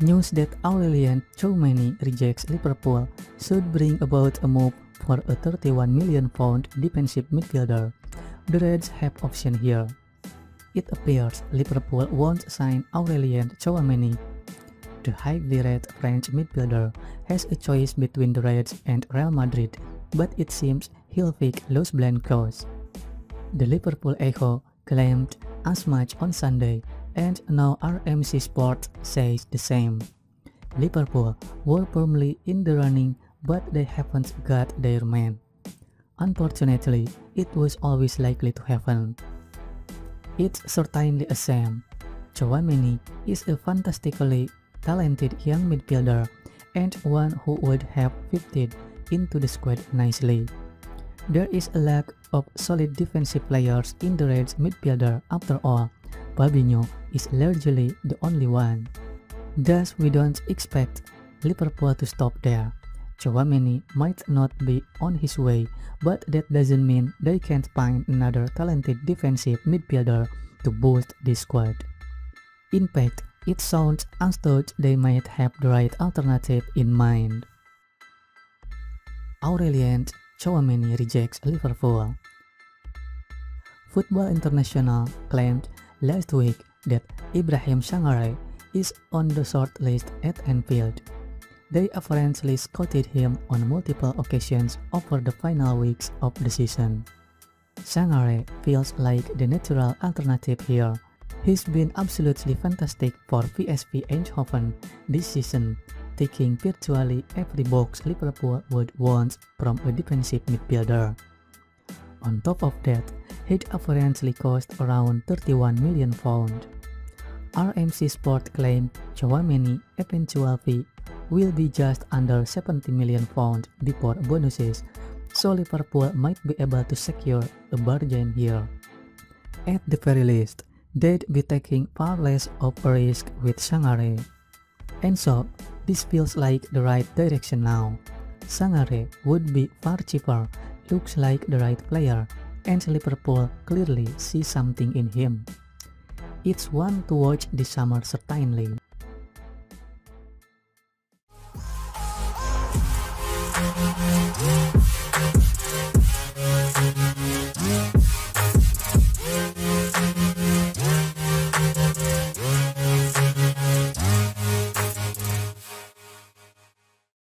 News that Aurelien Tchouameni rejects Liverpool should bring about a move for a 31 million pound defensive midfielder. The Reds have option here. It appears Liverpool won't sign Aurelien Tchouameni. The highly rated French midfielder has a choice between the Reds and Real Madrid, but it seems he'll pick Los Blancos. The Liverpool Echo claimed as much on Sunday, and now RMC Sport says the same. Liverpool were firmly in the running, but they haven't got their man. Unfortunately, it was always likely to happen. It's certainly a shame. Tchouameni is a fantastically talented young midfielder and one who would have fitted into the squad nicely. There is a lack of solid defensive players in the Reds midfielder after all. Fabinho is largely the only one. Thus, we don't expect Liverpool to stop there. Tchouameni might not be on his way, but that doesn't mean they can't find another talented defensive midfielder to boost this squad. In fact, it sounds as though they might have the right alternative in mind. Aurelien Tchouameni rejects Liverpool. Football International claimed last week that Ibrahim Sangare is on the short list at Anfield. They apparently scouted him on multiple occasions over the final weeks of the season. Sangare feels like the natural alternative here. He's been absolutely fantastic for PSV Eindhoven this season, taking virtually every box Liverpool would want from a defensive midfielder. On top of that, he'd apparently cost around 31 million pounds. RMC Sport claimed Tchouameni eventual fee will be just under 70 million pounds before bonuses, so Liverpool might be able to secure a bargain here. At the very least, they'd be taking far less of a risk with Sangare. And so, this feels like the right direction now. Sangare would be far cheaper, looks like the right player, and Liverpool clearly see something in him. It's one to watch this summer certainly.